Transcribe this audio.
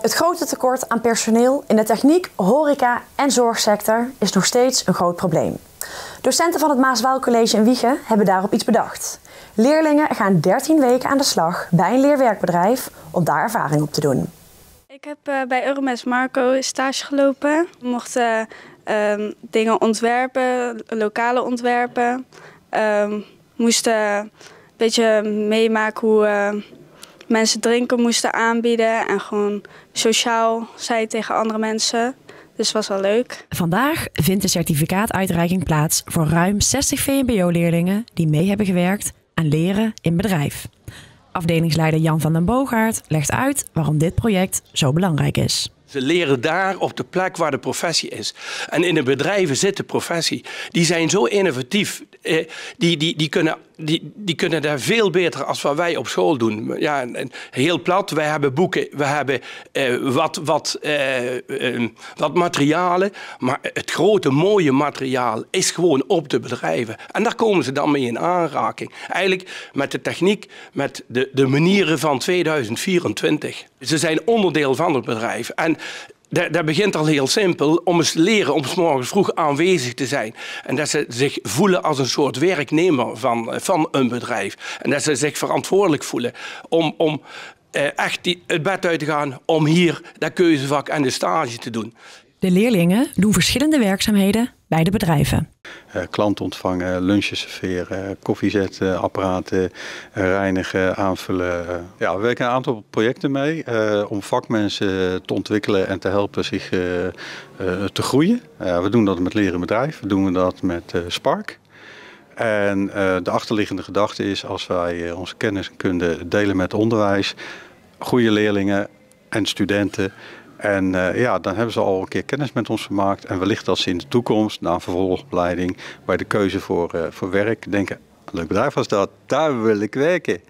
Het grote tekort aan personeel in de techniek, horeca en zorgsector is nog steeds een groot probleem. Docenten van het Maaswaal College in Wiegen hebben daarop iets bedacht. Leerlingen gaan 13 weken aan de slag bij een leerwerkbedrijf om daar ervaring op te doen. Ik heb uh, bij Euromes Marco stage gelopen. We mochten uh, dingen ontwerpen, lokale ontwerpen. Uh, moesten een beetje meemaken hoe eh, mensen drinken moesten aanbieden en gewoon sociaal zijn tegen andere mensen. Dus was wel leuk. Vandaag vindt de certificaatuitreiking plaats voor ruim 60 VMBO-leerlingen die mee hebben gewerkt aan leren in bedrijf. Afdelingsleider Jan van den Boogaard legt uit waarom dit project zo belangrijk is. Ze leren daar op de plek waar de professie is. En in de bedrijven zit de professie. Die zijn zo innovatief. Eh, die, die, die, kunnen, die, die kunnen daar veel beter als wat wij op school doen. Ja, heel plat, wij hebben boeken, we hebben eh, wat, wat, eh, eh, wat materialen. Maar het grote mooie materiaal is gewoon op de bedrijven. En daar komen ze dan mee in aanraking. Eigenlijk met de techniek, met de, de manieren van 2024. Ze zijn onderdeel van het bedrijf. En dat, begint al heel simpel, om eens leren om s morgens vroeg aanwezig te zijn. En dat ze zich voelen als een soort werknemer van, van een bedrijf. En dat ze zich verantwoordelijk voelen om, om eh, echt het bed uit te gaan, om hier dat keuzevak en de stage te doen. De leerlingen doen verschillende werkzaamheden bij de bedrijven. Uh, klanten ontvangen, lunches serveren, koffie zetten, apparaten reinigen, aanvullen. ja, we werken een aantal projecten mee uh, om vakmensen te ontwikkelen en te helpen zich te groeien. we doen dat met Leren Bedrijf, we doen dat met Spark. En de achterliggende gedachte is als wij onze kennis en kunde delen met onderwijs, goede leerlingen en studenten en uh, ja, dan hebben ze al een keer kennis met ons gemaakt. En wellicht als ze in de toekomst, na een vervolgopleiding, bij de keuze voor, uh, voor werk, denken: leuk bedrijf was dat, daar wil ik werken.